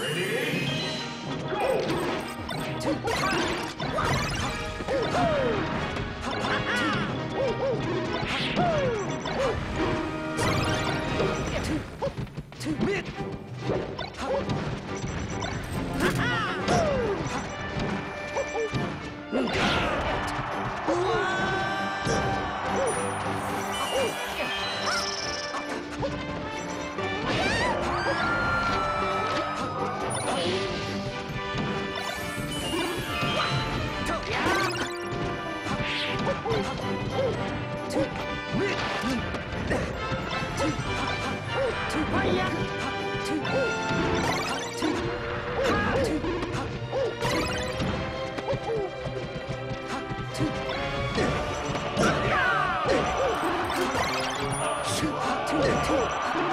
Ready? Go! 对，对，对。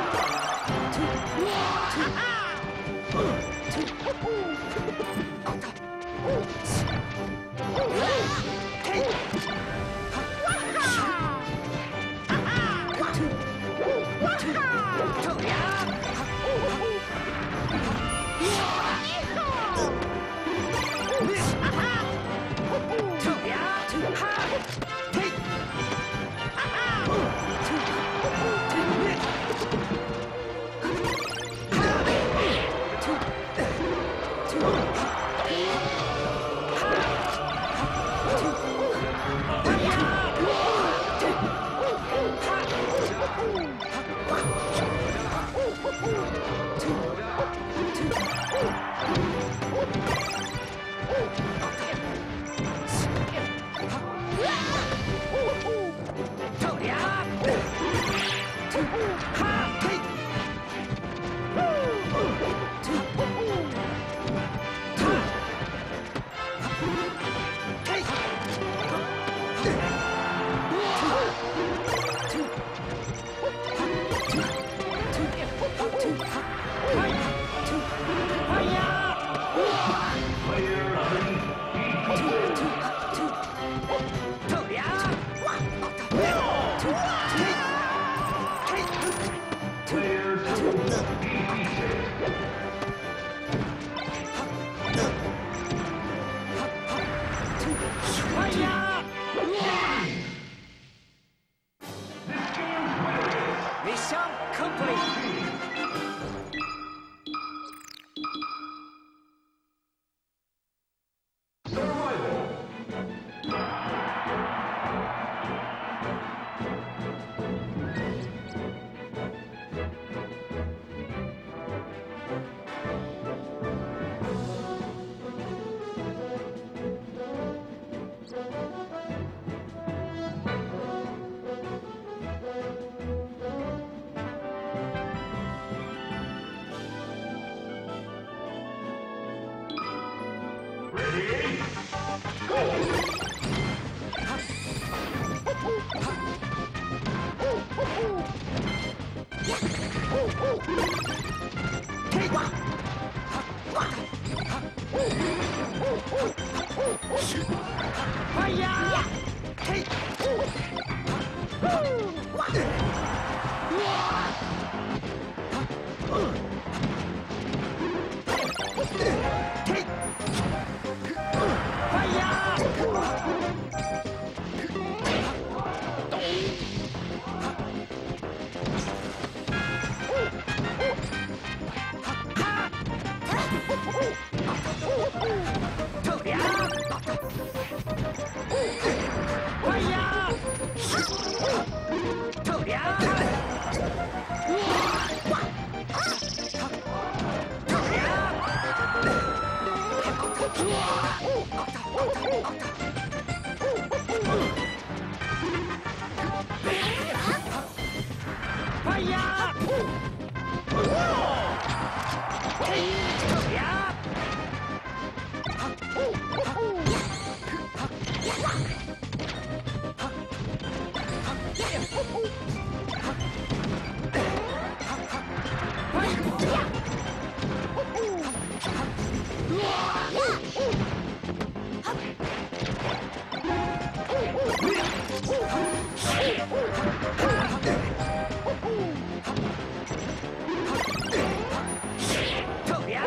快点。哎呀！嘿！哇！Oh! 特别。